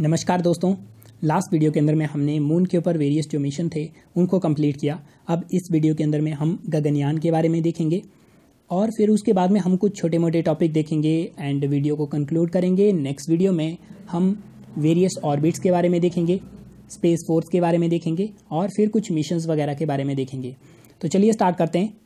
नमस्कार दोस्तों। Last video के अंदर में हमने मून के ऊपर वेरियस जो मिशन थे, उनको कंप्लीट किया। अब इस वीडियो के अंदर में हम गगनयान के बारे में देखेंगे। और फिर उसके बाद में हम कुछ छोटे मोटे टॉपिक देखेंगे एंड वीडियो को कंक्लूड करेंगे। नेक्स्ट वीडियो में हम वेरियस ऑर्बिट्स के बारे में देखेंगे स्पेस फोर्स के बारे में देखेंगे और फिर कुछ मिशंस वगैरह के बारे में देखेंगे। तो चलिए स्टार्ट करते हैं।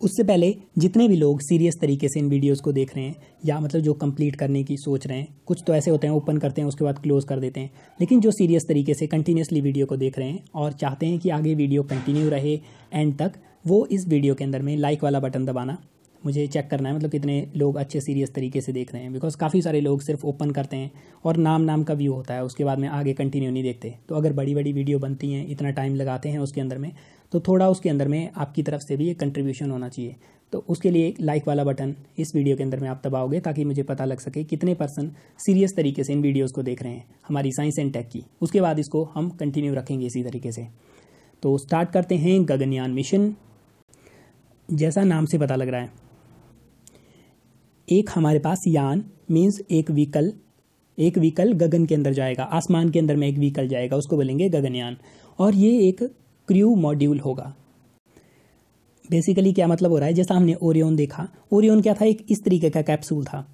उससे पहले जितने भी लोग सीरियस तरीके से इन वीडियोस को देख रहे हैं, या मतलब जो कंप्लीट करने की सोच रहे हैं, कुछ तो ऐसे होते हैं ओपन करते हैं, उसके बाद क्लोज कर देते हैं। लेकिन जो सीरियस तरीके से कंटिन्यूसली वीडियो को देख रहे हैं और चाहते हैं कि आगे वीडियो कंटिन्यू रहे एंड तक, वो इस वीडियो के अंदर में लाइक वाला बटन दबाना, मुझे चेक करना है। मतलब कितने लोग अच्छे सीरियस तरीके से देख रहे हैं बिकॉज़ काफ़ी सारे लोग सिर्फ़ ओपन करते हैं और नाम नाम का व्यू होता है, उसके बाद में आगे कंटिन्यू नहीं देखते। तो अगर बड़ी बड़ी वीडियो बनती हैं, इतना टाइम लगाते हैं उसके अंदर में तो थोड़ा उसके अंदर में आपकी तरफ़ से भी एक कंट्रीब्यूशन होना चाहिए। तो उसके लिए एक लाइक वाला बटन इस वीडियो के अंदर में आप दबाओगे ताकि मुझे पता लग सके कितने पर्सन सीरियस तरीके से इन वीडियोज़ को देख रहे हैं, हमारी साइंस एंड टेक की। उसके बाद इसको हम कंटिन्यू रखेंगे इसी तरीके से। तो स्टार्ट करते हैं गगनयान मिशन जैसा नाम से पता लग रहा है, एक हमारे पास यान मीन्स एक व्हीकल एक व्हीकल गगन के अंदर जाएगा, आसमान के अंदर में एक व्हीकल जाएगा, उसको बोलेंगे गगनयान। और ये एक क्रू मॉड्यूल होगा। बेसिकली क्या मतलब हो रहा है? जैसा हमने ओरियन देखा ओरियन क्या था? एक इस तरीके का कैप्सूल था।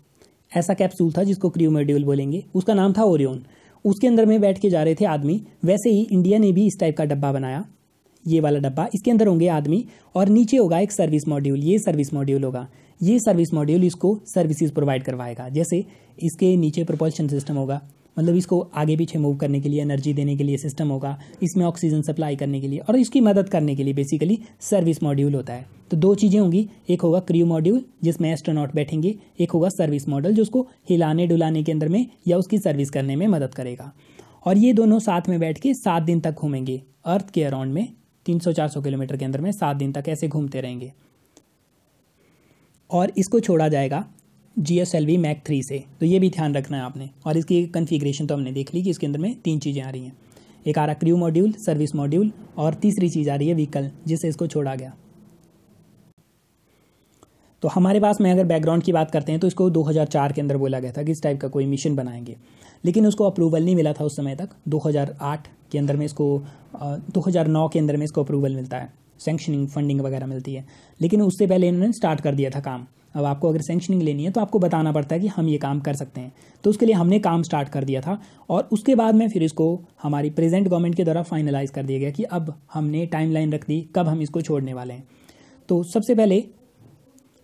ऐसा कैप्सूल था जिसको क्रू मॉड्यूल बोलेंगे। उसका नाम था ओरियन उसके अंदर में बैठ के जा रहे थे आदमी। वैसे ही इंडिया ने भी इस टाइप का डब्बा बनाया। ये वाला डब्बा। इसके अंदर होंगे आदमी और नीचे होगा एक सर्विस मॉड्यूल ये सर्विस मॉड्यूल होगा। ये सर्विस मॉड्यूल इसको सर्विसेज़ प्रोवाइड करवाएगा। जैसे इसके नीचे प्रोपल्शन सिस्टम होगा। मतलब इसको आगे पीछे मूव करने के लिए एनर्जी देने के लिए सिस्टम होगा, इसमें ऑक्सीजन सप्लाई करने के लिए और इसकी मदद करने के लिए बेसिकली सर्विस मॉड्यूल होता है। तो दो चीज़ें होंगी, एक होगा क्रू मॉड्यूल जिसमें एस्ट्रोनॉट बैठेंगे, एक होगा सर्विस मॉडल जो उसको हिलाने डुलाने के अंदर में या उसकी सर्विस करने में मदद करेगा। और ये दोनों साथ में बैठ के सात दिन तक घूमेंगे। अर्थ के अराउंड में, तीन सौ चार सौ किलोमीटर के अंदर में सात दिन तक ऐसे घूमते रहेंगे। और इसको छोड़ा जाएगा G S L V Mk three से। तो ये भी ध्यान रखना है आपने। और इसकी कन्फिग्रेशन तो हमने देख ली कि इसके अंदर में तीन चीज़ें आ रही हैं। एक आ रहा क्रू मॉड्यूल सर्विस मॉड्यूल और तीसरी चीज़ आ रही है व्हीकल जिससे इसको छोड़ा गया। तो हमारे पास में अगर बैकग्राउंड की बात करते हैं तो इसको 2004 के अंदर बोला गया था कि इस टाइप का कोई मिशन बनाएँगे। लेकिन उसको अप्रूवल नहीं मिला था उस समय तक। 2008 के अंदर में इसको 2009 के अंदर में इसको अप्रूवल मिलता है। सेंक्शनिंग फंडिंग वगैरह मिलती है। लेकिन उससे पहले इन्होंने स्टार्ट कर दिया था काम। अब आपको अगर सेंक्शनिंग लेनी है तो आपको बताना पड़ता है कि हम ये काम कर सकते हैं। तो उसके लिए हमने काम स्टार्ट कर दिया था और उसके बाद में फिर इसको हमारी प्रेजेंट गवर्नमेंट के द्वारा फाइनलाइज कर दिया गया कि अब हमने टाइमलाइन रख दी, कब हम इसको छोड़ने वाले हैं। तो सबसे पहले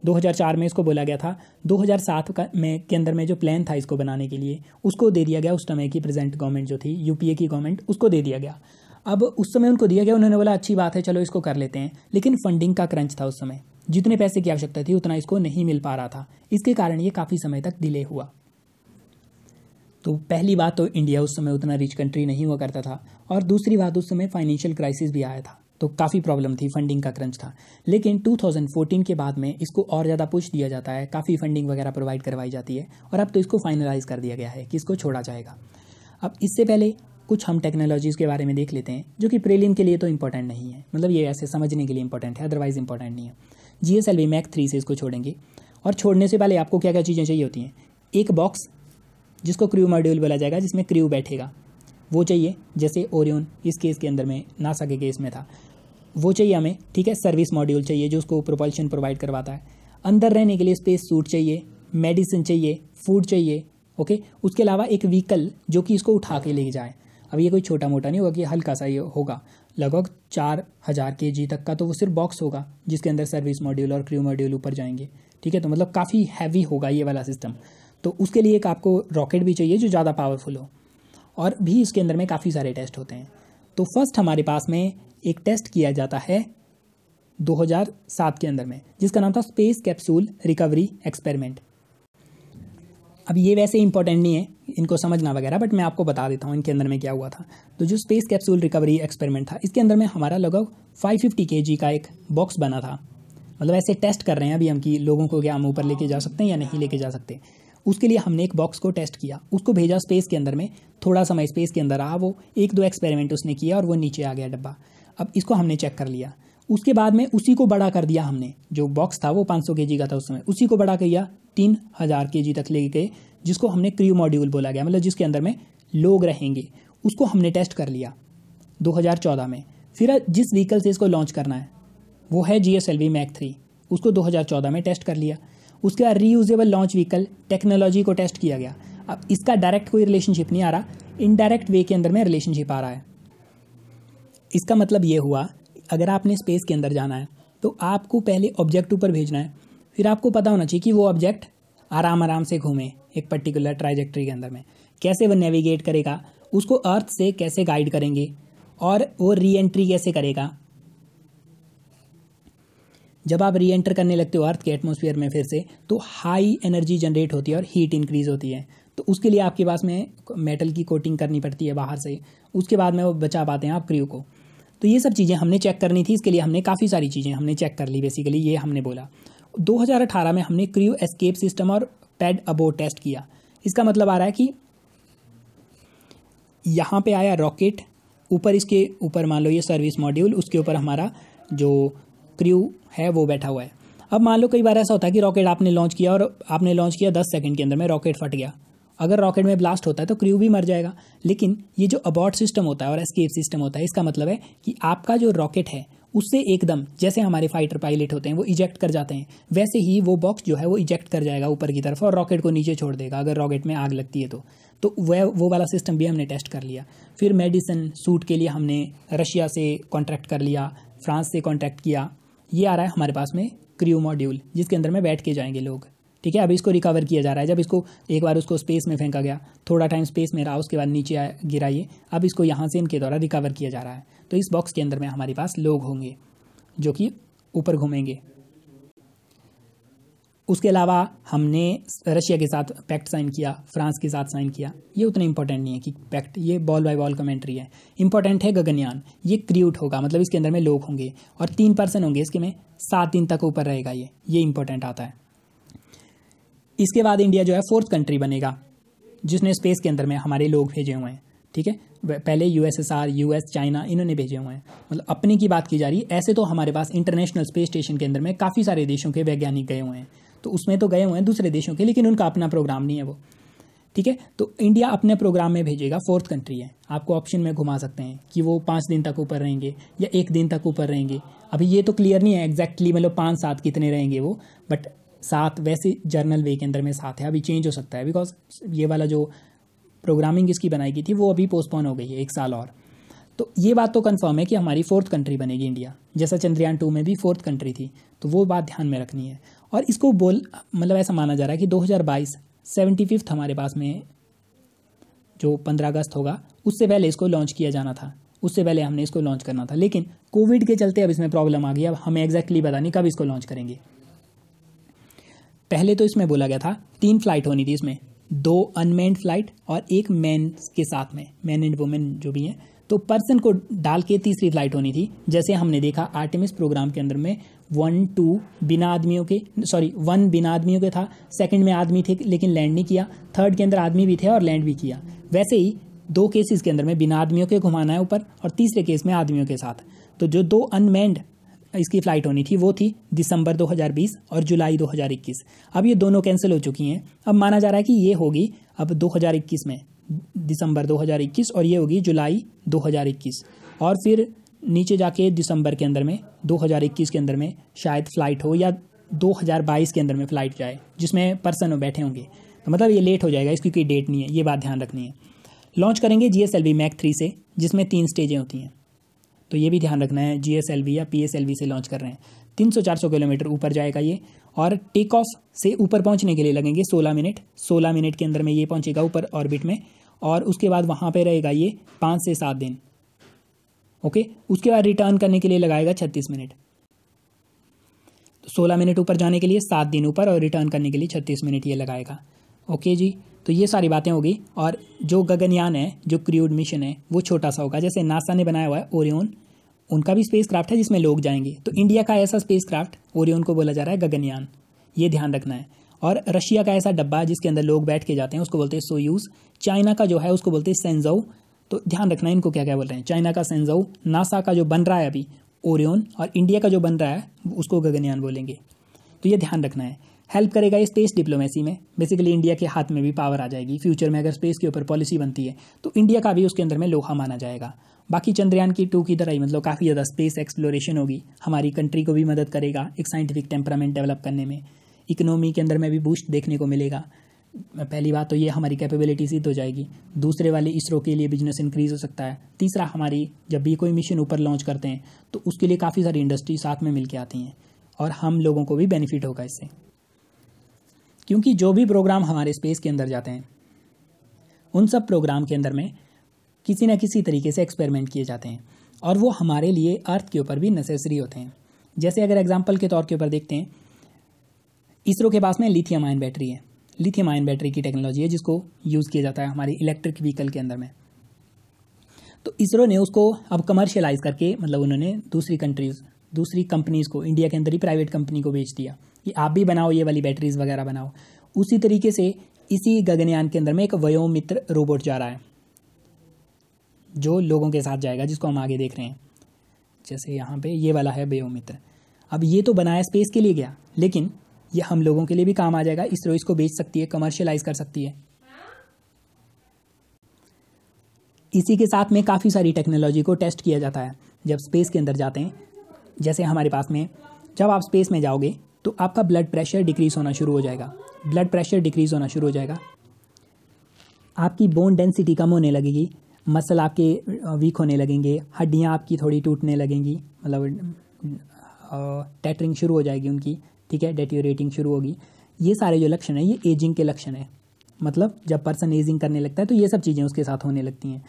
2004 में इसको बोला गया था। 2007 का में, के अंदर में जो प्लान था इसको बनाने के लिए, उसको दे दिया गया उस समय की प्रेजेंट गवर्नमेंट जो थी यूपीए की गवर्नमेंट उसको दे दिया गया। अब उस समय उनको दिया गया, उन्होंने बोला, अच्छी बात है, चलो इसको कर लेते हैं। लेकिन फंडिंग का क्रंच था उस समय। जितने पैसे की आवश्यकता थी, उतना इसको नहीं मिल पा रहा था। इसके कारण ये काफ़ी समय तक डिले हुआ। तो पहली बात तो इंडिया उस समय उतना रिच कंट्री नहीं हुआ करता था और दूसरी बात उस समय फाइनेंशियल क्राइसिस भी आया था। तो काफ़ी प्रॉब्लम थी फंडिंग का क्रंच था। लेकिन 2014 के बाद में इसको और ज़्यादा पुश दिया जाता है, काफ़ी फंडिंग वगैरह प्रोवाइड करवाई जाती है और अब तो इसको फाइनलाइज कर दिया गया है कि इसको छोड़ा जाएगा। अब इससे पहले कुछ हम टेक्नोलॉजीज़ के बारे में देख लेते हैं, जो कि प्रेलिम के लिए तो इंपॉर्टेंट नहीं है। मतलब ये ऐसे समझने के लिए इंपॉर्टेंट है अदरवाइज़ इंपॉर्टेंट नहीं है। G S L V Mk three से इसको छोड़ेंगे। और छोड़ने से पहले आपको क्या क्या चीज़ें चाहिए होती हैं? एक बॉक्स जिसको क्रू मॉड्यूल बोला जाएगा, जिसमें क्रू बैठेगा। वो चाहिए, जैसे ओरियन इस केस के अंदर में नासा के केस में था। वो चाहिए हमें, ठीक है सर्विस मॉड्यूल चाहिए, जो उसको प्रोपल्शन प्रोवाइड करवाता है। अंदर रहने के लिए स्पेस सूट चाहिए मेडिसिन चाहिए फ़ूड चाहिए ओके उसके अलावा एक व्हीकल जो कि इसको उठा के ले जाए। अब ये कोई छोटा मोटा नहीं होगा कि हल्का सा ये होगा। लगभग चार हज़ार के जी तक का तो वो सिर्फ़ बॉक्स होगा, जिसके अंदर सर्विस मॉड्यूल और क्रू मॉड्यूल ऊपर जाएँगे। ठीक है? तो मतलब काफ़ी हैवी होगा ये वाला सिस्टम तो उसके लिए एक आपको रॉकेट भी चाहिए, जो ज़्यादा पावरफुल हो। और भी इसके अंदर में काफ़ी सारे टेस्ट होते हैं। तो फ़र्स्ट हमारे पास में एक टेस्ट किया जाता है 2007 के अंदर में, जिसका नाम था स्पेस कैप्सूल रिकवरी एक्सपेरिमेंट अब ये वैसे इंपॉर्टेंट नहीं है इनको समझना वगैरह बट मैं आपको बता देता हूँ इनके अंदर में क्या हुआ था। तो जो स्पेस कैप्सूल रिकवरी एक्सपेरिमेंट था, इसके अंदर में हमारा लगभग फाइव फिफ्टी के जी का एक बॉक्स बना था। मतलब ऐसे टेस्ट कर रहे हैं अभी हम कि लोगों को क्या हम ऊपर लेके जा सकते हैं या नहीं लेके जा सकते। उसके लिए हमने एक बॉक्स को टेस्ट किया। उसको भेजा स्पेस के अंदर में। थोड़ा समय स्पेस के अंदर रहा वो। एक दो एक्सपेरिमेंट उसने किया और वो नीचे आ गया डब्बा। अब इसको हमने चेक कर लिया। उसके बाद में उसी को बड़ा कर दिया हमने। जो बॉक्स था वो 500 सौ का था उस समय। उसी को बड़ा किया। तीन हज़ार के तक ले गए जिसको हमने क्रू मॉड्यूल बोला गया मतलब जिसके अंदर में लोग रहेंगे, उसको हमने टेस्ट कर लिया 2014 में। फिर जिस व्हीकल से इसको लॉन्च करना है, वो है G S L V Mk three उसको 2014 में टेस्ट कर लिया। उसके बाद रीयूजेबल लॉन्च व्हीकल टेक्नोलॉजी को टेस्ट किया गया। अब इसका डायरेक्ट कोई रिलेशनशिप नहीं आ रहा इनडायरेक्ट वे के अंदर में रिलेशनशिप आ रहा है। इसका मतलब ये हुआ, अगर आपने स्पेस के अंदर जाना है तो आपको पहले ऑब्जेक्ट ऊपर भेजना है। फिर आपको पता होना चाहिए कि वो ऑब्जेक्ट आराम आराम से घूमे एक पर्टिकुलर ट्राइजेक्ट्री के अंदर में। कैसे वो नेविगेट करेगा, उसको अर्थ से कैसे गाइड करेंगे और वो री एंट्री कैसे करेगा। जब आप री एंटर करने लगते हो अर्थ के एटमोसफियर में फिर से तो हाई एनर्जी जनरेट होती है और हीट इंक्रीज होती है। तो उसके लिए आपके पास में मेटल की कोटिंग करनी पड़ती है बाहर से। उसके बाद में वो बचा पाते हैं आप क्रू को। तो ये सब चीज़ें हमने चेक करनी थी, इसके लिए हमने काफ़ी सारी चीज़ें हमने चेक कर ली बेसिकली ये हमने बोला। 2018 में हमने क्रू एस्केप सिस्टम और पैड अबो टेस्ट किया। इसका मतलब आ रहा है कि यहाँ पे आया रॉकेट, ऊपर इसके ऊपर मान लो ये सर्विस मॉड्यूल, उसके ऊपर हमारा जो क्रू है वो बैठा हुआ है। अब मान लो कई बार ऐसा होता है कि रॉकेट आपने लॉन्च किया और आपने लॉन्च किया दस सेकंड के अंदर में रॉकेट फट गया। अगर रॉकेट में ब्लास्ट होता है तो क्रू भी मर जाएगा। लेकिन ये जो अबॉर्ट सिस्टम होता है और एस्केप सिस्टम होता है, इसका मतलब है कि आपका जो रॉकेट है उससे एकदम, जैसे हमारे फाइटर पायलट होते हैं, वो इजेक्ट कर जाते हैं, वैसे ही वो बॉक्स जो है वो इजेक्ट कर जाएगा ऊपर की तरफ़ और रॉकेट को नीचे छोड़ देगा, अगर रॉकेट में आग लगती है तो। तो वह, वो वाला सिस्टम भी हमने टेस्ट कर लिया। फिर मेडिसिन सूट के लिए हमने रशिया से कॉन्ट्रैक्ट कर लिया फ्रांस से कॉन्ट्रैक्ट किया। ये आ रहा है हमारे पास में क्रियो मॉड्यूल जिसके अंदर में बैठ के जाएँगे लोग। ठीक है अभी इसको रिकवर किया जा रहा है। जब इसको एक बार उसको स्पेस में फेंका गया, थोड़ा टाइम स्पेस में रहा उसके बाद नीचे गिराइए अब इसको यहाँ से इनके द्वारा रिकवर किया जा रहा है। तो इस बॉक्स के अंदर में हमारे पास लोग होंगे, जो कि ऊपर घूमेंगे। उसके अलावा हमने रशिया के साथ पैक्ट साइन किया, फ्रांस के साथ साइन किया। ये उतना इंपॉर्टेंट नहीं है कि पैक्ट ये बॉल बाय बॉल कमेंट्री है। इंपॉर्टेंट है गगनयान, ये क्रियूट होगा मतलब इसके अंदर में लोग होंगे, और तीन पर्सन होंगे, इसके में सात दिन तक ऊपर रहेगा ये ये इंपॉर्टेंट आता है। इसके बाद इंडिया जो है फोर्थ कंट्री बनेगा, जिसने स्पेस के अंदर में हमारे लोग भेजे हुए हैं, ठीक है? पहले यूएसएसआर यूएस चाइना इन्होंने भेजे हुए हैं। मतलब अपने की बात की जा रही है ऐसे तो हमारे पास इंटरनेशनल स्पेस स्टेशन के अंदर में काफ़ी सारे देशों के वैज्ञानिक गए हुए हैं। तो उसमें तो गए हुए हैं दूसरे देशों के, लेकिन उनका अपना प्रोग्राम नहीं है वो, ठीक है? तो इंडिया अपने प्रोग्राम में भेजेगा फोर्थ कंट्री है। आपको ऑप्शन में घुमा सकते हैं कि वो पाँच दिन तक ऊपर रहेंगे या एक दिन तक ऊपर रहेंगे। अभी ये तो क्लियर नहीं है एग्जैक्टली मतलब पाँच सात कितने रहेंगे वो बट सात वैसे जर्नल वे के अंदर में साथ है। अभी चेंज हो सकता है बिकॉज़ ये वाला जो प्रोग्रामिंग इसकी बनाई गई थी, वो अभी पोस्टपोन हो गई है, एक साल और। तो ये बात तो कंफर्म है कि हमारी फोर्थ कंट्री बनेगी इंडिया जैसा चंद्रयान टू में भी फोर्थ कंट्री थी तो वो बात ध्यान में रखनी है। और इसको बोल मतलब ऐसा माना जा रहा है कि 2022 सेवेंटी फिफ्थ हमारे पास में जो पंद्रह अगस्त होगा, उससे पहले इसको लॉन्च किया जाना था। उससे पहले हमने इसको लॉन्च करना था। लेकिन कोविड के चलते अब इसमें प्रॉब्लम आ गई। अब हमें एग्जैक्टली पता नहीं कब इसको लॉन्च करेंगे। पहले तो इसमें बोला गया था, तीन फ़्लाइट होनी थी इसमें। दो अनमेंड फ़्लाइट और एक मैन के साथ में मैन एंड वुमेन जो भी हैं। तो पर्सन को डाल के तीसरी फ़्लाइट होनी थी। जैसे हमने देखा आर्टिमिस प्रोग्राम के अंदर में वन टू बिना आदमियों के सॉरी वन बिना आदमियों के था। सेकंड में आदमी थे, लेकिन लैंड नहीं किया। थर्ड के अंदर आदमी भी थे और लैंड भी किया। वैसे ही दो केसेस के अंदर में बिना आदमियों के घुमाना है ऊपर और तीसरे केस में आदमियों के साथ। तो जो दो अनमेंड इसकी फ़्लाइट होनी थी, वो थी दिसंबर 2020 और जुलाई 2021 अब ये दोनों कैंसिल हो चुकी हैं। अब माना जा रहा है कि ये होगी अब 2021 में, दिसंबर 2021 और ये होगी जुलाई 2021 और फिर नीचे जाके दिसंबर के अंदर में 2021 के अंदर में शायद फ़्लाइट हो या 2022 के अंदर में फ़्लाइट जाए, जिसमें पर्सन बैठे होंगे। तो मतलब ये लेट हो जाएगा, इसकी कोई डेट नहीं है, ये बात ध्यान रखनी है। लॉन्च करेंगे G S L Mk three से, जिसमें तीन स्टेजें होती हैं। तो ये भी ध्यान रखना है जी या पी से लॉन्च कर रहे हैं। तीन सौ चार सौ किलोमीटर ऊपर जाएगा ये, और टेक ऑफ़ से ऊपर पहुँचने के लिए लगेंगे सोलह मिनट। सोलह मिनट के अंदर में ये पहुंचेगा ऊपर ऑर्बिट में, और उसके बाद वहाँ पे रहेगा ये पाँच से सात दिन। ओके उसके बाद रिटर्न करने के लिए लगाएगा छत्तीस मिनट। तो सोलह मिनट ऊपर जाने के लिए सात दिन ऊपर और रिटर्न करने के लिए छत्तीस मिनट ये लगाएगा। ओके जी? तो ये सारी बातें होगी और जो गगनयान है, जो क्रूड मिशन है, वो छोटा सा होगा। जैसे नासा ने बनाया हुआ है ओरियन उनका भी स्पेस क्राफ्ट है जिसमें लोग जाएँगे। तो इंडिया का ऐसा स्पेस क्राफ्ट ओरियन को बोला जा रहा है गगनयान। ये ध्यान रखना है। और रशिया का ऐसा डब्बा जिसके अंदर लोग बैठ के जाते हैं, उसको बोलते हैं सोयूज चाइना का जो है, उसको बोलते हैं सेंजाऊ तो ध्यान रखना इनको क्या क्या बोल रहे हैं। चाइना का सेंजाऊ नासा का जो बन रहा है अभी ओरियन और इंडिया का जो बन रहा है, उसको गगनयान बोलेंगे। तो ये ध्यान रखना है। हेल्प करेगा ये स्पेस डिप्लोमेसी में। बेसिकली इंडिया के हाथ में भी पावर आ जाएगी। फ्यूचर में अगर स्पेस के ऊपर पॉलिसी बनती है तो इंडिया का भी उसके अंदर में लोहा माना जाएगा। बाकी चंद्रयान की टू की तरह ही मतलब काफ़ी ज़्यादा स्पेस एक्सप्लोरेशन होगी। हमारी कंट्री को भी मदद करेगा एक साइंटिफिक टेम्परामेंट डेवलप करने में। इकोनॉमी के अंदर में भी बूस्ट देखने को मिलेगा। पहली बात तो ये हमारी कैपेबिलिटी सिद्ध हो जाएगी। दूसरे वाले इसरो के लिए बिज़नेस इंक्रीज हो सकता है। तीसरा, हमारी जब भी कोई मिशन ऊपर लॉन्च करते हैं तो उसके लिए काफ़ी सारी इंडस्ट्री साथ में मिलकर आती हैं। और हम लोगों को भी बेनिफिट होगा इससे। क्योंकि जो भी प्रोग्राम हमारे स्पेस के अंदर जाते हैं, उन सब प्रोग्राम के अंदर में किसी न किसी तरीके से एक्सपेरिमेंट किए जाते हैं और वो हमारे लिए अर्थ के ऊपर भी नेसेसरी होते हैं। जैसे अगर एग्ज़ाम्पल के तौर के ऊपर देखते हैं, इसरो के पास में लिथियम आयन बैटरी है। लिथियम आयन बैटरी की टेक्नोलॉजी है जिसको यूज़ किया जाता है हमारे इलेक्ट्रिक व्हीकल के अंदर में। तो इसरो ने उसको अब कमर्शियलाइज करके मतलब उन्होंने दूसरी कंट्रीज़ दूसरी कंपनीज़ को इंडिया के अंदर ही प्राइवेट कंपनी को बेच दिया कि आप भी बनाओ, ये वाली बैटरीज वगैरह बनाओ। उसी तरीके से इसी गगनयान के अंदर में एक वयोमित्र रोबोट जा रहा है, जो लोगों के साथ जाएगा, जिसको हम आगे देख रहे हैं। जैसे यहाँ पे ये वाला है वयोमित्र। अब ये तो बनाया स्पेस के लिए गया, लेकिन ये हम लोगों के लिए भी काम आ जाएगा इसरो इसको बेच सकती है कमर्शियलाइज कर सकती है। इसी के साथ में काफ़ी सारी टेक्नोलॉजी को टेस्ट किया जाता है, जब स्पेस के अंदर जाते हैं। जैसे हमारे पास में, जब आप स्पेस में जाओगे तो आपका ब्लड प्रेशर डिक्रीज होना शुरू हो जाएगा। ब्लड प्रेशर डिक्रीज होना शुरू हो जाएगा। आपकी बोन डेंसिटी कम होने लगेगी मसल आपके वीक होने लगेंगे, हड्डियाँ आपकी थोड़ी टूटने लगेंगी मतलब टैटरिंग शुरू हो जाएगी उनकी, ठीक है डेट्योरेटिंग शुरू होगी। ये सारे जो लक्षण हैं, ये एजिंग के लक्षण हैं। मतलब जब पर्सन एजिंग करने लगता है तो ये सब चीज़ें उसके साथ होने लगती हैं।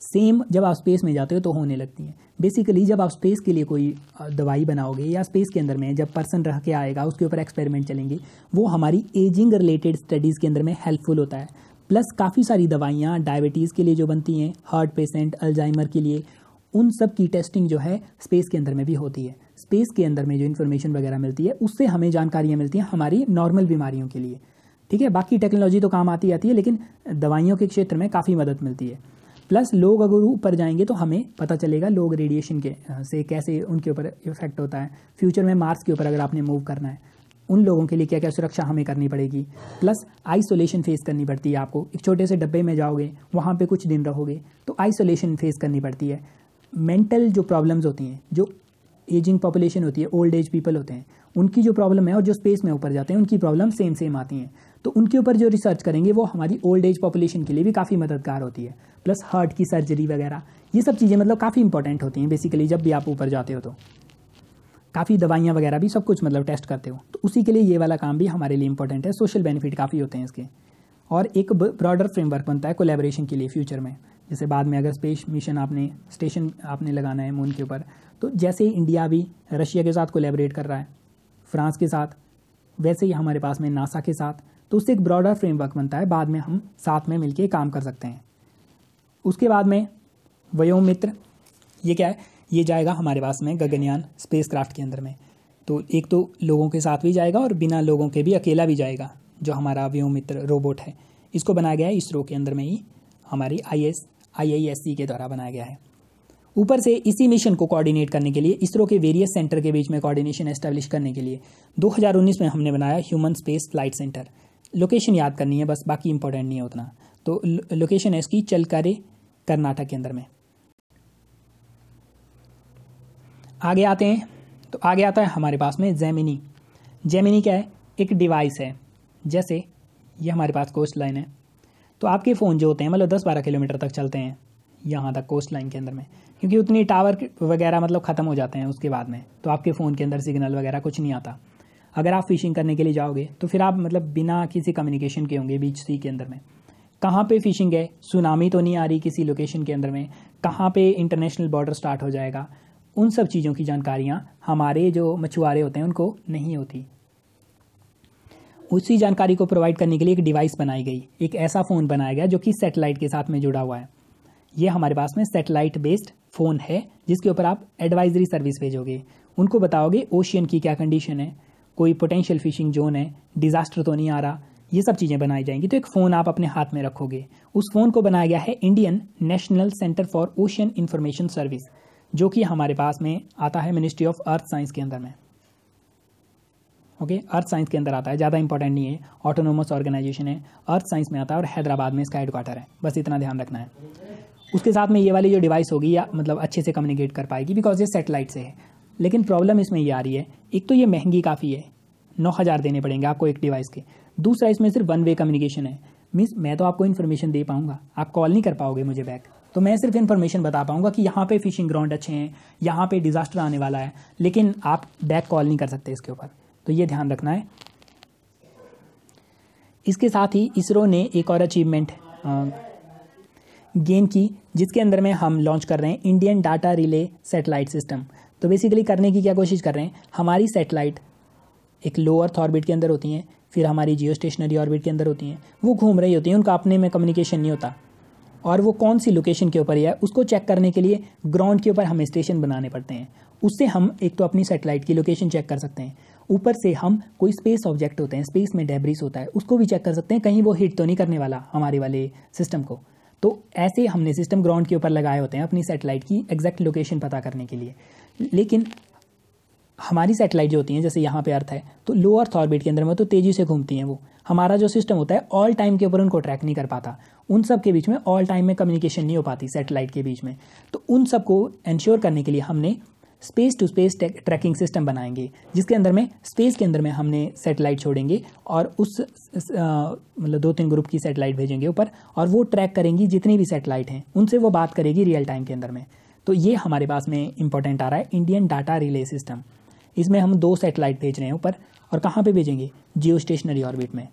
सेम जब आप स्पेस में जाते हो तो होने लगती हैं। बेसिकली जब आप स्पेस के लिए कोई दवाई बनाओगे या स्पेस के अंदर में जब पर्सन रह के आएगा, उसके ऊपर एक्सपेरिमेंट चलेंगे, वो हमारी एजिंग रिलेटेड स्टडीज़ के अंदर में हेल्पफुल होता है। प्लस काफ़ी सारी दवाइयाँ डायबिटीज़ के लिए जो बनती हैं हार्ट पेशेंट अल्जाइमर के लिए, उन सब की टेस्टिंग जो है स्पेस के अंदर में भी होती है। स्पेस के अंदर में जो इन्फॉर्मेशन वगैरह मिलती है, उससे हमें जानकारियाँ मिलती हैं हमारी नॉर्मल बीमारियों के लिए। ठीक है? बाकी टेक्नोलॉजी तो काम आती आती है, लेकिन दवाइयों के क्षेत्र में काफ़ी मदद मिलती है। प्लस लोग अगर ऊपर जाएँगे तो हमें पता चलेगा लोग रेडिएशन के से कैसे उनके ऊपर इफ़ेक्ट होता है। फ्यूचर में मार्स के ऊपर अगर आपने मूव करना है, उन लोगों के लिए क्या क्या सुरक्षा हमें करनी पड़ेगी? प्लस आइसोलेशन फेस करनी पड़ती है आपको। एक छोटे से डब्बे में जाओगे, वहाँ पे कुछ दिन रहोगे तो आइसोलेशन फेस करनी पड़ती है। मेंटल जो प्रॉब्लम्स होती हैं, जो एजिंग पॉपुलेशन होती है ओल्ड एज पीपल होते हैं, उनकी जो प्रॉब्लम है और जो स्पेस में ऊपर जाते हैं, उनकी प्रॉब्लम सेम सेम आती हैं। तो उनके ऊपर जो रिसर्च करेंगे, वो हमारी ओल्ड एज पॉपुलेशन के लिए भी काफ़ी मददगार होती है। प्लस हार्ट की सर्जरी वगैरह, ये सब चीज़ें मतलब काफ़ी इंपॉर्टेंट होती हैं बेसिकली जब भी आप ऊपर जाते हो तो। काफ़ी दवाइयाँ वगैरह भी सब कुछ मतलब टेस्ट करते हो। तो उसी के लिए ये वाला काम भी हमारे लिए इंपॉर्टेंट है सोशल बेनिफिट काफ़ी होते हैं इसके। और एक ब्रॉडर फ्रेमवर्क बनता है कोलेबोरेशन के लिए फ्यूचर में। जैसे बाद में अगर स्पेस मिशन आपने स्टेशन आपने लगाना है मून के ऊपर तो जैसे ही इंडिया भी रशिया के साथ कोलेबरेट कर रहा है, फ्रांस के साथ, वैसे ही हमारे पास में नासा के साथ। तो उससे एक ब्रॉडर फ्रेमवर्क बनता है, बाद में हम साथ में मिलकर काम कर सकते हैं। उसके बाद में वयोमित्र, ये क्या है? ये जाएगा हमारे पास में गगनयान स्पेस के अंदर में। तो एक तो लोगों के साथ भी जाएगा और बिना लोगों के भी अकेला भी जाएगा, जो हमारा व्योमित्र रोबोट है। इसको बनाया गया है इसरो के अंदर में ही, हमारी I S I I S C के द्वारा बनाया गया है। ऊपर से इसी मिशन को कोऑर्डिनेट करने के लिए इसरो के वेरियस सेंटर के बीच में कोऑर्डिनेशन एस्टेब्लिश करने के लिए। 2019 में हमने बनाया human space flight centre location याद करनी है, बस बाकी इंपॉर्टेंट नहीं है उतना। तो लोकेशन है इसकी, चलकारे, कर्नाटक के अंदर में। आगे आते हैं। तो आगे आता है हमारे पास में जैमिनी जैमिनी क्या है? एक डिवाइस है। जैसे ये हमारे पास कोस्ट लाइन है। तो आपके फ़ोन जो होते हैं मतलब दस बारह किलोमीटर तक चलते हैं। यहाँ तक कोस्ट लाइन के अंदर में। क्योंकि उतनी टावर वगैरह मतलब ख़त्म हो जाते हैं उसके बाद में। तो आपके फ़ोन के अंदर सिग्नल वगैरह कुछ नहीं आता। अगर आप फिशिंग करने के लिए जाओगे तो फिर आप मतलब बिना किसी कम्युनिकेशन के होंगे बीच सी के अंदर में। कहाँ पे फिशिंग है? सुनामी तो नहीं आ रही किसी लोकेशन के अंदर में। कहाँ पे इंटरनेशनल बॉर्डर स्टार्ट हो जाएगा? उन सब चीज़ों की जानकारियाँ हमारे जो मछुआरे होते हैं, उनको नहीं होती। उसी जानकारी को प्रोवाइड करने के लिए एक डिवाइस बनाई गई। एक ऐसा फ़ोन बनाया गया जो कि सेटेलाइट के साथ में जुड़ा हुआ है। ये हमारे पास में सेटेलाइट बेस्ड फ़ोन है, जिसके ऊपर आप एडवाइजरी सर्विस भेजोगे। उनको बताओगे ओशियन की क्या कंडीशन है, कोई पोटेंशियल फिशिंग जोन है डिज़ास्टर तो नहीं आ रहा, ये सब चीज़ें बनाई जाएँगी। तो एक फ़ोन आप अपने हाथ में रखोगे। उस फ़ोन को बनाया गया है Indian National Centre for Ocean Information Service जो कि हमारे पास में आता है मिनिस्ट्री ऑफ़ अर्थ साइंस के अंदर में। ओके अर्थ साइंस के अंदर आता है, ज़्यादा इंपॉर्टेंट नहीं है ऑटोनोमस ऑर्गेनाइजेशन है। अर्थ साइंस में आता है और हैदराबाद में इसका हेडक्वार्टर है। बस इतना ध्यान रखना है। उसके साथ में ये वाली जो डिवाइस होगी, या मतलब अच्छे से कम्युनिकेट कर पाएगी बिकॉज़ ये सेटेलाइट से है। लेकिन प्रॉब्लम इसमें ये आ रही है, एक तो ये महँगी काफ़ी है, नौ हज़ार देने पड़ेंगे आपको एक डिवाइस के। दूसरा, इसमें सिर्फ़ वन वे कम्युनिकेशन है। मीन्स मैं तो आपको इन्फॉर्मेशन दे पाऊँगा, आप कॉल नहीं कर पाओगे मुझे बैक तो मैं सिर्फ़ इन्फॉर्मेशन बता पाऊँगा कि यहाँ पे फिशिंग ग्राउंड अच्छे हैं, यहाँ पे डिजास्टर आने वाला है, लेकिन आप बैक कॉल नहीं कर सकते इसके ऊपर। तो ये ध्यान रखना है। इसके साथ ही इसरो ने एक और अचीवमेंट गेन की, जिसके अंदर में हम लॉन्च कर रहे हैं Indian Data Relay Satellite System तो बेसिकली करने की क्या कोशिश कर रहे हैं? हमारी सेटेलाइट एक लो अर्थ ऑर्बिट के अंदर होती हैं, फिर हमारी जियो स्टेशनरी ऑर्बिट के अंदर होती हैं। वो घूम रही होती हैं, उनका अपने में कम्युनिकेशन नहीं होता। और वो कौन सी लोकेशन के ऊपर है उसको चेक करने के लिए ग्राउंड के ऊपर हमें स्टेशन बनाने पड़ते हैं। उससे हम एक तो अपनी सेटेलाइट की लोकेशन चेक कर सकते हैं। ऊपर से हम कोई स्पेस ऑब्जेक्ट होते हैं स्पेस में डेब्रिस होता है, उसको भी चेक कर सकते हैं, कहीं वो हिट तो नहीं करने वाला, हमारे वाले सिस्टम को। तो ऐसे हमने सिस्टम ग्राउंड के ऊपर लगाए होते हैं अपनी सेटेलाइट की एग्जैक्ट लोकेशन पता करने के लिए। लेकिन हमारी सेटेलाइट जो होती हैं, जैसे यहाँ पे अर्थ है तो लो अर्थ ऑर्बिट के अंदर में तो तेज़ी से घूमती हैं वो। हमारा जो सिस्टम होता है ऑल टाइम के ऊपर उनको ट्रैक नहीं कर पाता। उन सब के बीच में ऑल टाइम में कम्युनिकेशन नहीं हो पाती सेटेलाइट के बीच में। तो उन सबको इंश्योर करने के लिए हमने space to space tracking system बनाएँगे, जिसके अंदर में स्पेस के अंदर में हमने सेटेलाइट छोड़ेंगे और उस मतलब दो तीन ग्रुप की सेटेलाइट भेजेंगे ऊपर और वो ट्रैक करेंगी जितनी भी सेटेलाइट हैं। उनसे वो बात करेगी रियल टाइम के अंदर में। तो ये हमारे पास में इंपॉर्टेंट आ रहा है इंडियन डाटा रिले सिस्टम इसमें हम दो सेटेलाइट भेज रहे हैं ऊपर और कहाँ पे भेजेंगे? जियो स्टेशनरी ऑर्बिट में।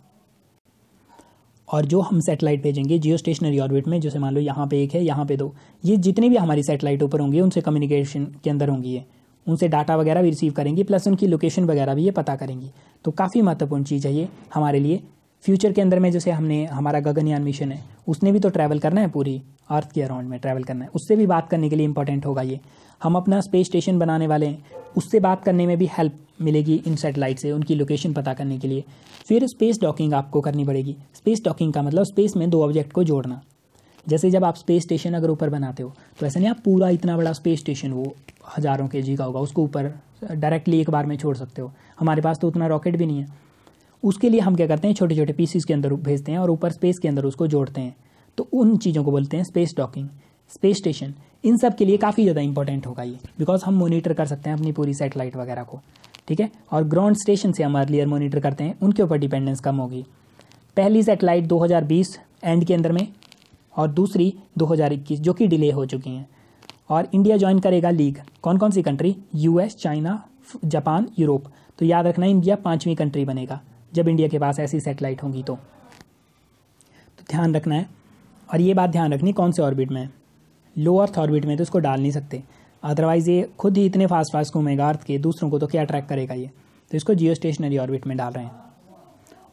और जो हम सेटेलाइट भेजेंगे जियो स्टेशनरी ऑर्बिट में, जैसे मान लो यहाँ पे एक है, यहाँ पे दो, ये जितनी भी हमारी सेटेलाइट ऊपर होंगी, उनसे कम्युनिकेशन के अंदर होंगी ये। उनसे डाटा वगैरह भी रिसीव करेंगी प्लस उनकी लोकेशन वगैरह भी ये पता करेंगी। तो काफ़ी महत्वपूर्ण चीज़ है ये हमारे लिए। फ्यूचर के अंदर में जैसे हमने, हमारा गगनयान मिशन है, उसने भी तो ट्रैवल करना है पूरी अर्थ के अराउंड में ट्रैवल करना है। उससे भी बात करने के लिए इंपॉर्टेंट होगा ये। हम अपना स्पेस स्टेशन बनाने वाले हैं। उससे बात करने में भी हेल्प मिलेगी इन सेटेलाइट से, उनकी लोकेशन पता करने के लिए। फिर स्पेस डॉकिंग आपको करनी पड़ेगी स्पेस डॉकिंग का मतलब स्पेस में दो ऑब्जेक्ट को जोड़ना। जैसे जब आप स्पेस स्टेशन अगर ऊपर बनाते हो तो ऐसा नहीं आप पूरा इतना बड़ा स्पेस स्टेशन वो हज़ारों के जी का होगा, उसको ऊपर डायरेक्टली एक बार में छोड़ सकते हो। हमारे पास तो उतना रॉकेट भी नहीं है। उसके लिए हम क्या करते हैं छोटे छोटे पीसीस के अंदर भेजते हैं और ऊपर स्पेस के अंदर उसको जोड़ते हैं। तो उन चीज़ों को बोलते हैं स्पेस डॉकिंग स्पेस स्टेशन इन सब के लिए काफ़ी ज़्यादा इंपॉर्टेंट होगा ये बिकॉज़ हम मोनीटर कर सकते हैं अपनी पूरी सेटेलाइट वगैरह को, ठीक है? और ग्राउंड स्टेशन से हम अर्लियर मोनीटर करते हैं, उनके ऊपर डिपेंडेंस कम होगी। पहली सेटेलाइट 2020 एंड के अंदर में और दूसरी 2021 जो कि डिले हो चुकी हैं। और इंडिया ज्वाइन करेगा लीग कौन कौन सी country US China Japan Europe तो याद रखना इंडिया पाँचवीं कंट्री बनेगा। जब इंडिया के पास ऐसी सेटेलाइट होंगी तो। तो ध्यान रखना है। और ये बात ध्यान रखनी, कौन से ऑर्बिट में? लो अर्थ ऑर्बिट में तो इसको डाल नहीं सकते। अदरवाइज़ ये खुद ही इतने फास्ट फास्ट घूमेगा अर्थ के, दूसरों को तो क्या ट्रैक करेगा ये? तो इसको जियो स्टेशनरी ऑर्बिट में डाल रहे हैं।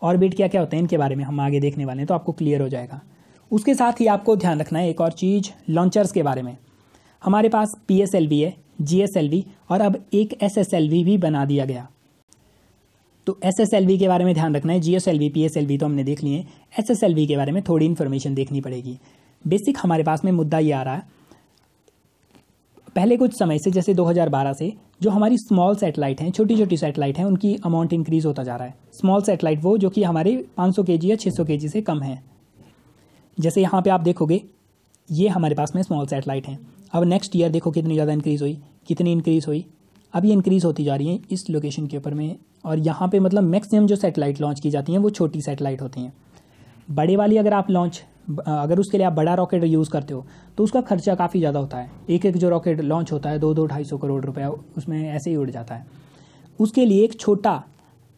ऑर्बिट क्या क्या होते हैं, इनके बारे में हम आगे देखने वाले हैं तो आपको क्लियर हो जाएगा। उसके साथ ही आपको ध्यान रखना है एक और चीज़ लॉन्चर्स के बारे में। हमारे पास पी एस एल वी है जी एस एल वी और अब एक एस एस एल वी भी बना दिया गया। तो एस एस एल वी के बारे में ध्यान रखना है। G S L V P S L V तो हमने देख लिए एस एस एल वी के बारे में थोड़ी इन्फॉर्मेशन देखनी पड़ेगी। बेसिक हमारे पास में मुद्दा ये आ रहा है। पहले कुछ समय से, जैसे 2012 से, जो हमारी स्मॉल सेटेलाइट हैं छोटी छोटी सेटेलाइट हैं, उनकी अमाउंट इंक्रीज होता जा रहा है। स्मॉल सेटेलाइट वो, जो कि हमारे 500 के या 600 के से कम है। जैसे यहाँ पे आप देखोगे, ये हमारे पास में स्मॉल सेटेलाइट हैं। अब नेक्स्ट ईयर देखो कितनी ज़्यादा इंक्रीज़ हुई, कितनी इंक्रीज़ हुई। अब ये इंक्रीज़ होती जा रही है इस लोकेशन के ऊपर में और यहाँ पे मतलब मैक्सिमम जो सेटेलाइट लॉन्च की जाती हैं, वो छोटी सेटेलाइट होती हैं। बड़े वाली अगर आप लॉन्च अगर उसके लिए आप बड़ा रॉकेट यूज़ करते हो तो उसका खर्चा काफ़ी ज़्यादा होता है। एक एक जो रॉकेट लॉन्च होता है दो दो ढाई सौ करोड़ रुपया, उसमें ऐसे ही उड़ जाता है। उसके लिए एक छोटा,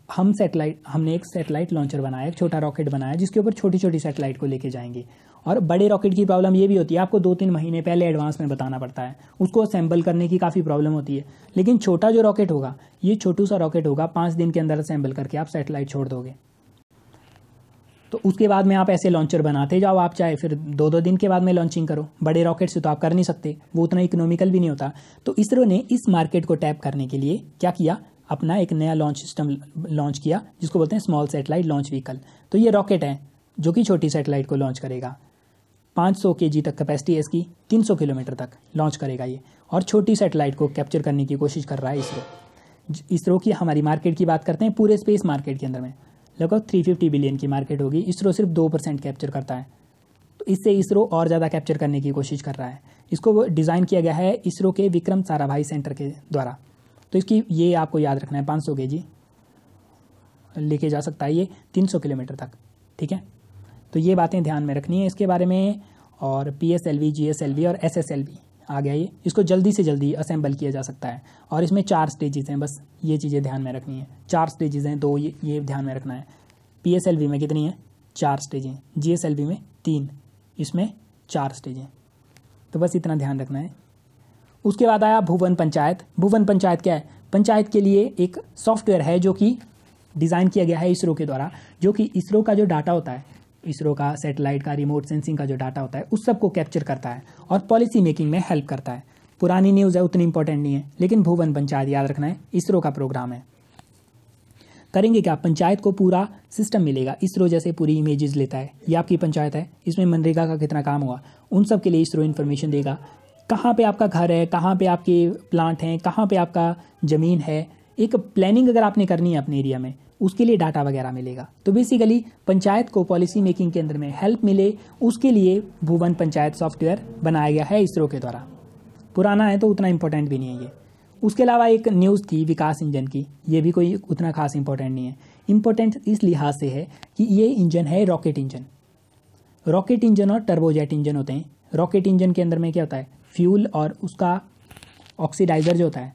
हम सेटेलाइट, हमने एक सेटेलाइट लॉन्चर बनाया, एक छोटा रॉकेट बनाया, जिसके ऊपर छोटी छोटी सेटेलाइट को लेके जाएँगे। और बड़े रॉकेट की प्रॉब्लम ये भी होती है, आपको दो तीन महीने पहले एडवांस में बताना पड़ता है। उसको असेंबल करने की काफ़ी प्रॉब्लम होती है। लेकिन छोटा जो रॉकेट होगा, ये छोटू सा रॉकेट होगा, पाँच दिन के अंदर असेंबल करके आप सेटेलाइट छोड़ दोगे। तो उसके बाद में आप ऐसे लॉन्चर बनाते जाओ, आप चाहे फिर दो दो दिन के बाद में लॉन्चिंग करो। बड़े रॉकेट से तो आप कर नहीं सकते, वो उतना इकोनॉमिकल भी नहीं होता। तो इसरो ने इस मार्केट को टैप करने के लिए क्या किया? अपना एक नया लॉन्च सिस्टम लॉन्च किया, जिसको बोलते हैं स्मॉल सेटेलाइट लॉन्च व्हीकल तो ये रॉकेट है, जो कि छोटी सेटेलाइट को लॉन्च करेगा। 500 सौ के जी तक कैपेसिटी है इसकी 300 किलोमीटर तक लॉन्च करेगा ये। और छोटी सेटेलाइट को कैप्चर करने की कोशिश कर रहा है इसरो। इसरो की हमारी मार्केट की बात करते हैं, पूरे स्पेस मार्केट के अंदर में। लगभग थ्री फिफ्टी बिलियन की मार्केट होगी। इसरो सिर्फ़ दो परसेंट कैप्चर करता है। तो इससे इसरो और ज़्यादा कैप्चर करने की कोशिश कर रहा है। इसको डिज़ाइन किया गया है इसरो के विक्रम साराभाई सेंटर के द्वारा। तो इसकी ये आपको याद रखना है, पाँच सौ लेके जा सकता है ये तीन सौ किलोमीटर तक। ठीक है? तो ये बातें ध्यान में रखनी है इसके बारे में और P S L V G S L V और एस एस एल वी आ गया ये इसको जल्दी से जल्दी असेंबल किया जा सकता है और इसमें चार स्टेजेस हैं, बस ये चीज़ें ध्यान में रखनी है। चार स्टेजेस हैं, दो ये ये ध्यान में रखना है। पी एस एल वी में कितनी है? चार स्टेजें जी एस एल वी में तीन। इसमें चार स्टेजें तो बस इतना ध्यान रखना है। उसके बाद आया भुवन पंचायत। भुवन पंचायत क्या है? पंचायत के लिए एक सॉफ्टवेयर है जो कि डिज़ाइन किया गया है इसरो के द्वारा, जो कि इसरो का जो डाटा होता है इसरो का सेटेलाइट का रिमोट सेंसिंग का जो डाटा होता है, उस सबको कैप्चर करता है और पॉलिसी मेकिंग में हेल्प करता है। पुरानी न्यूज़ है, उतनी इंपॉर्टेंट नहीं है, लेकिन भुवन पंचायत याद रखना है, इसरो का प्रोग्राम है। करेंगे क्या? पंचायत को पूरा सिस्टम मिलेगा। इसरो जैसे पूरी इमेजेस लेता है। ये आपकी पंचायत है। इसमें मनरेगा का कितना काम हुआ? उन सब के लिए इसरो इन्फॉर्मेशन देगा। कहाँ पे आपका घर है? कहाँ पे आपके प्लांट हैं? कहाँ पे आपका ज़मीन है? एक प्लानिंग अगर आपने करनी है अपने एरिया में उसके लिए डाटा वगैरह मिलेगा। तो बेसिकली पंचायत को पॉलिसी मेकिंग के अंदर में हेल्प मिले, उसके लिए भुवन पंचायत सॉफ्टवेयर बनाया गया है इसरो के द्वारा। पुराना है तो उतना इंपॉर्टेंट भी नहीं है ये। उसके अलावा एक न्यूज़ थी विकास इंजन की, ये भी कोई उतना खास इंपॉर्टेंट नहीं है। इंपॉर्टेंट इस लिहाज से है कि ये इंजन है रॉकेट इंजन। रॉकेट इंजन और टर्बोजेट इंजन होते हैं। रॉकेट इंजन के अंदर में क्या होता है? फ्यूल और उसका ऑक्सीडाइज़र जो होता है,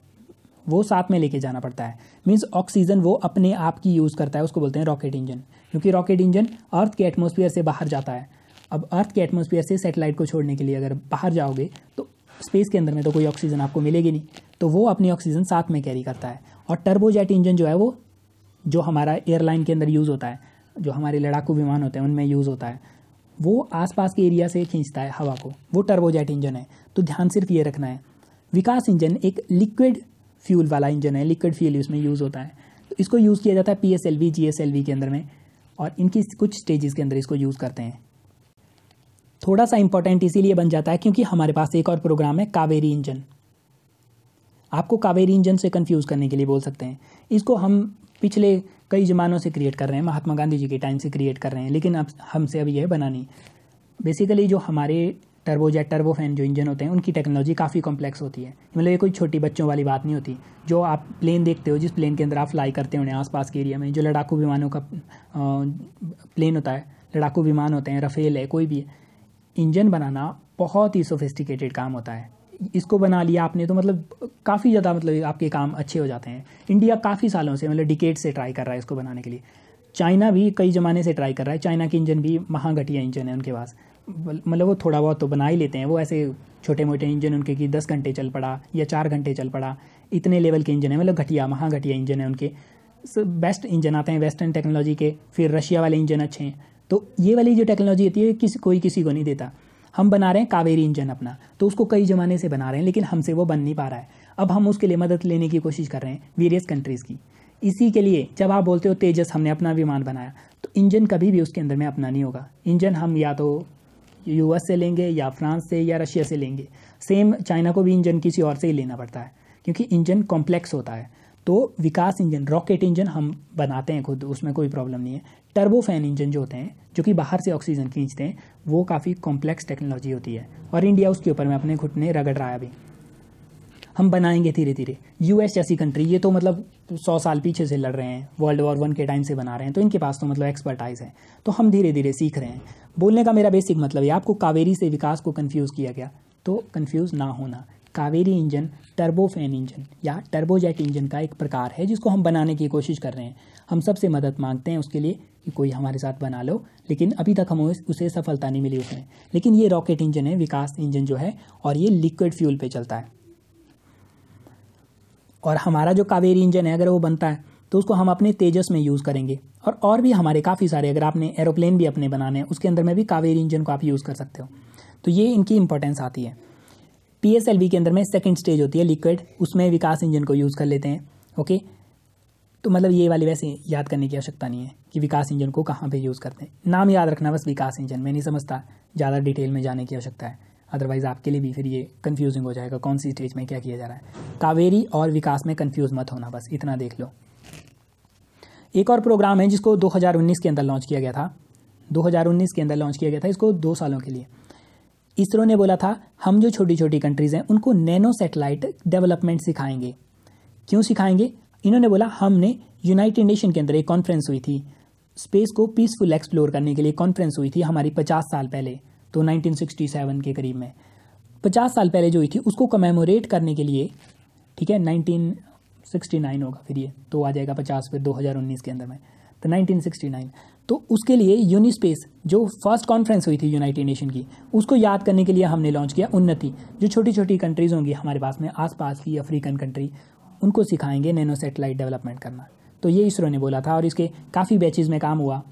वो साथ में लेके जाना पड़ता है। मीन्स ऑक्सीजन वो अपने आप की यूज़ करता है, उसको बोलते हैं रॉकेट इंजन क्योंकि रॉकेट इंजन अर्थ के एटमोसफियर से बाहर जाता है। अब अर्थ के एटमोसफियर से सेटेलाइट को छोड़ने के लिए अगर बाहर जाओगे तो स्पेस के अंदर में तो कोई ऑक्सीजन आपको मिलेगी नहीं तो वो अपनी ऑक्सीजन साथ में कैरी करता है। और टर्बोजेट इंजन जो है वो, जो हमारा एयरलाइन के अंदर यूज़ होता है, जो हमारे लड़ाकू विमान होते हैं, उनमें यूज़ होता है, वो आसपास के एरिया से खींचता है हवा को। वो टर्बोजेट इंजन है तो ध्यान सिर्फ़ ये रखना है। विकास इंजन एक लिक्विड फ्यूल वाला इंजन है, लिक्विड फ्यूल उसमें यूज़ होता है। तो इसको यूज़ किया जाता है P S L V G S L V के अंदर में और इनकी कुछ स्टेजेस के अंदर इसको यूज़ करते हैं। थोड़ा सा इंपॉर्टेंट इसीलिए बन जाता है क्योंकि हमारे पास एक और प्रोग्राम है, कावेरी इंजन। आपको कावेरी इंजन से कंफ्यूज करने के लिए बोल सकते हैं। इसको हम पिछले कई ज़मानों से क्रिएट कर रहे हैं, महात्मा गांधी जी के टाइम से क्रिएट कर रहे हैं, लेकिन अब हमसे अब यह बना नहीं। बेसिकली जो हमारे टर्बोजेट टर्बोफैन जो इंजन होते हैं, उनकी टेक्नोलॉजी काफ़ी कॉम्प्लेक्स होती है। मतलब ये कोई छोटी बच्चों वाली बात नहीं होती। जो आप प्लेन देखते हो, जिस प्लेन के अंदर आप फ्लाई करते हो आसपास के एरिया में, जो लड़ाकू विमानों का प्लेन होता है, लड़ाकू विमान होते हैं, रफेल है, कोई भी है, इंजन बनाना बहुत ही सोफिस्टिकेटेड काम होता है। इसको बना लिया आपने तो मतलब काफ़ी ज़्यादा मतलब आपके काम अच्छे हो जाते हैं। इंडिया काफ़ी सालों से मतलब डिकेट से ट्राई कर रहा है इसको बनाने के लिए। चाइना भी कई ज़माने से ट्राई कर रहा है। चाइना के इंजन भी महाघटिया इंजन है उनके पास। मतलब वो थोड़ा बहुत तो बना ही लेते हैं। वो ऐसे छोटे मोटे इंजन उनके कि दस घंटे चल पड़ा या चार घंटे चल पड़ा। इतने लेवल के इंजन है मतलब घटिया महा घटिया इंजन है उनके। बेस्ट इंजन आते हैं वेस्टर्न टेक्नोलॉजी के, फिर रशिया वाले इंजन अच्छे हैं। तो ये वाली जो टेक्नोलॉजी होती है किसी कोई किसी को नहीं देता। हम बना रहे हैं कावेरी इंजन अपना तो उसको कई ज़माने से बना रहे हैं, लेकिन हमसे वो बन नहीं पा रहा है। अब हम उसके लिए मदद लेने की कोशिश कर रहे हैं वेरियस कंट्रीज़ की। इसी के लिए जब आप बोलते हो तेजस हमने अपना विमान बनाया तो इंजन कभी भी उसके अंदर में अपना नहीं होगा। इंजन हम या तो यूएस से लेंगे या फ्रांस से या रशिया से लेंगे। सेम चाइना को भी इंजन किसी और से ही लेना पड़ता है, क्योंकि इंजन कॉम्प्लेक्स होता है। तो विकास इंजन, रॉकेट इंजन हम बनाते हैं खुद, उसमें कोई प्रॉब्लम नहीं है। टर्बो फ़ैन इंजन जो होते हैं, जो कि बाहर से ऑक्सीजन खींचते हैं, वो काफ़ी कॉम्प्लेक्स टेक्नोलॉजी होती है। और इंडिया उसके ऊपर में अपने घुटने रगड़ रहा है अभी। हम बनाएँगे धीरे धीरे। यूएस जैसी कंट्री ये तो मतलब सौ साल पीछे से लड़ रहे हैं वर्ल्ड वॉर वन के टाइम से बना रहे हैं तो इनके पास तो मतलब एक्सपर्टाइज है। तो हम धीरे धीरे सीख रहे हैं। बोलने का मेरा बेसिक मतलब है, आपको कावेरी से विकास को कन्फ्यूज़ किया गया तो कन्फ्यूज़ ना होना। कावेरी इंजन टर्बोफैन इंजन, या टर्बोजेट इंजन का एक प्रकार है, जिसको हम बनाने की कोशिश कर रहे हैं। हम सबसे मदद मांगते हैं उसके लिए कि कोई हमारे साथ बना लो, लेकिन अभी तक हमें उसे सफलता नहीं मिली उसमें। लेकिन ये रॉकेट इंजन है, विकास इंजन जो है, और ये लिक्विड फ्यूल पे चलता है। और हमारा जो कावेरी इंजन है, अगर वो बनता है तो उसको हम अपने तेजस में यूज़ करेंगे। और और भी हमारे काफ़ी सारे, अगर आपने एरोप्लेन भी अपने बनाने हैं, उसके अंदर में भी कावेरी इंजन को आप यूज़ कर सकते हो। तो ये इनकी इंपॉर्टेंस आती है। पी एस एल वी के अंदर में सेकेंड स्टेज होती है लिक्विड उसमें विकास इंजन को यूज़ कर लेते हैं ओके तो मतलब ये वाली वैसे याद करने की आवश्यकता नहीं है कि विकास इंजन को कहाँ पे यूज़ करते हैं। नाम याद रखना, बस विकास इंजन, मैं नहीं समझता, ज़्यादा डिटेल में जाने की आवश्यकता है। अदरवाइज़ आपके लिए भी फिर ये कन्फ्यूजिंग हो जाएगा, कौन सी स्टेज में क्या किया जा रहा है। कावेरी और विकास में कन्फ्यूज़ मत होना, बस इतना देख लो। एक और प्रोग्राम है जिसको 2019 के अंदर लॉन्च किया गया था। 2019 के अंदर लॉन्च किया गया था इसको दो सालों के लिए। इसरो ने बोला था, हम जो छोटी छोटी कंट्रीज़ हैं, उनको नैनो सेटेलाइट डेवलपमेंट सिखाएँगे। क्यों सिखाएँगे? इन्होंने बोला, हमने यूनाइटेड नेशन के अंदर एक कॉन्फ्रेंस हुई थी। स्पेस को पीसफुल एक्सप्लोर करने के लिए कॉन्फ्रेंस हुई थी हमारी पचास साल पहले। तो 1967 के करीब में। पचास साल पहले जो हुई थी, उसको कमेमोरेट करने के लिए, ठीक है 1969 होगा फिर ये तो आ जाएगा पचास, फिर 2019 के अंदर में। तो 1969 तो उसके लिए यूनिस्पेस, जो फ़र्स्ट कॉन्फ्रेंस हुई थी यूनाइटेड नेशन की, उसको याद करने के लिए हमने लॉन्च किया उन्नति। जो छोटी छोटी कंट्रीज़ होंगी हमारे पास में, आसपास की अफ्रीकन कंट्री उनको सिखाएँगे नैनो सेटेलाइट डेवलपमेंट करना। तो ये इसरो ने बोला था और इसके काफ़ी बैचेज में काम हुआ।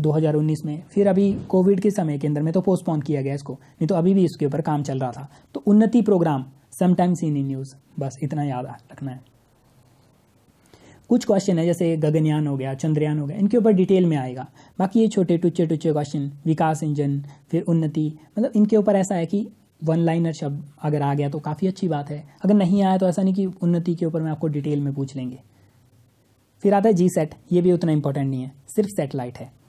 2019 में। फिर अभी कोविड के समय के अंदर में तो पोस्टपोन किया गया इसको, नहीं तो अभी भी इसके ऊपर काम चल रहा था। तो उन्नति प्रोग्राम समटाइम्स इन न्यूज़ बस इतना याद रखना है। कुछ क्वेश्चन है, जैसे गगनयान हो गया, चंद्रयान हो गया, इनके ऊपर डिटेल में आएगा। बाकी ये छोटे टुच्चे टुच्चे क्वेश्चन विकास इंजन, फिर उन्नति मतलब इनके ऊपर ऐसा है कि वन लाइनर शब्द अगर आ गया तो काफ़ी अच्छी बात है। अगर नहीं आया तो ऐसा नहीं कि उन्नति के ऊपर मैं आपको डिटेल में पूछ लेंगे। फिर आता है जी सेट ये भी उतना इंपॉर्टेंट नहीं है, सिर्फ़ सेटेलाइट है।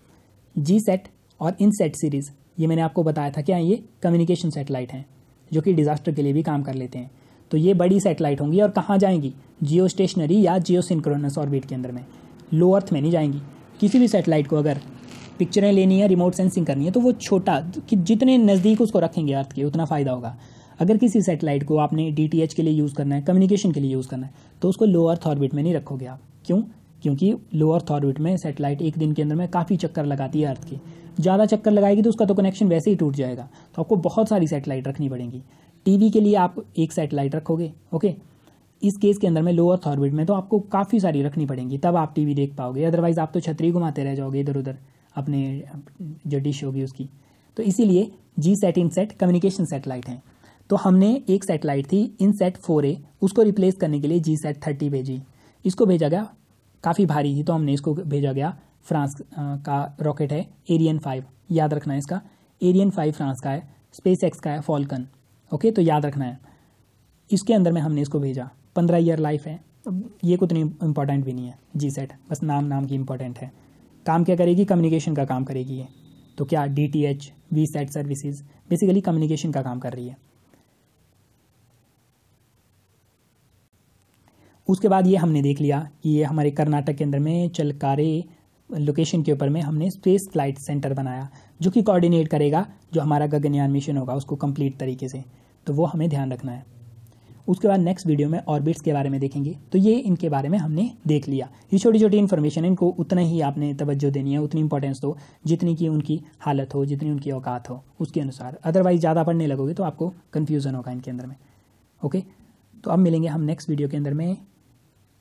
जी सेट और इन सेट सीरीज़ ये मैंने आपको बताया था क्या ये कम्युनिकेशन सेटेलाइट हैं, जो कि डिज़ास्टर के लिए भी काम कर लेते हैं। तो ये बड़ी सेटेलाइट होंगी और कहाँ जाएँगी? जियो स्टेशनरी या जियो सिंक्रोनस ऑर्बिट के अंदर में। लो अर्थ में नहीं जाएँगी। किसी भी सेटेलाइट को अगर पिक्चरें लेनी है रिमोट सेंसिंग करनी है तो वो छोटा, कि जितने नज़दीक उसको रखेंगे अर्थ के, उतना फ़ायदा होगा। अगर किसी सेटेलाइट को आपने डीटीएच के लिए यूज़ करना है कम्युनिकेशन के लिए यूज़ करना है तो उसको लो अर्थ ऑर्बिट में नहीं रखोगे आप। क्यों? क्योंकि लो अर्थ ऑर्बिट में सेटेलाइट एक दिन के अंदर में काफ़ी चक्कर लगाती है अर्थ के। ज़्यादा चक्कर लगाएगी तो उसका तो कनेक्शन वैसे ही टूट जाएगा। तो आपको बहुत सारी सेटेलाइट रखनी पड़ेगी। टीवी के लिए आप एक सेटेलाइट रखोगे ओके इस केस के अंदर में लो अर्थ ऑर्बिट में तो आपको काफ़ी सारी रखनी पड़ेंगी। तब आप टीवी देख पाओगे। अदरवाइज़ आप तो छतरी घुमाते रह जाओगे इधर उधर, अपने जो डिश होगी उसकी तो इसीलिए G SAT INSAT communication satellite हैं। तो हमने एक सेटेलाइट थी इन सेट फोर ए उसको रिप्लेस करने के लिए जी सेट थर्टी भेजी। इसको भेजा गया काफ़ी भारी थी तो हमने इसको भेजा गया फ्रांस का रॉकेट है एरियन फाइव याद रखना है इसका। एरियन फाइव फ्रांस का है स्पेस एक्स का है फॉल्कन ओके तो याद रखना है। इसके अंदर में हमने इसको भेजा। पंद्रह ईयर लाइफ है। ये कुछ नहीं इंपॉर्टेंट भी नहीं है। जी सेट बस नाम नाम की इंपॉर्टेंट है। काम क्या करेगी? कम्युनिकेशन का काम करेगी ये। तो क्या? D T H V SAT services basically communication का काम कर रही है। उसके बाद ये हमने देख लिया कि ये हमारे कर्नाटक के अंदर में चलकारे लोकेशन के ऊपर में हमने स्पेस फ़्लाइट सेंटर बनाया, जो कि कोऑर्डिनेट करेगा जो हमारा गगनयान मिशन होगा उसको कंप्लीट तरीके से। तो वो हमें ध्यान रखना है। उसके बाद नेक्स्ट वीडियो में ऑर्बिट्स के बारे में देखेंगे। तो ये इनके बारे में हमने देख लिया। ये छोटी छोटी इन्फॉर्मेशन इनको उतना ही आपने तवज्जो देनी है, उतनी इंपॉर्टेंस दो जितनी की उनकी हालत हो, जितनी उनकी औकात हो, उसके अनुसार। अदरवाइज़ ज़्यादा पढ़ने लगोगे तो आपको कन्फ्यूज़न होगा इनके अंदर में। ओके तो अब मिलेंगे हम नेक्स्ट वीडियो के अंदर में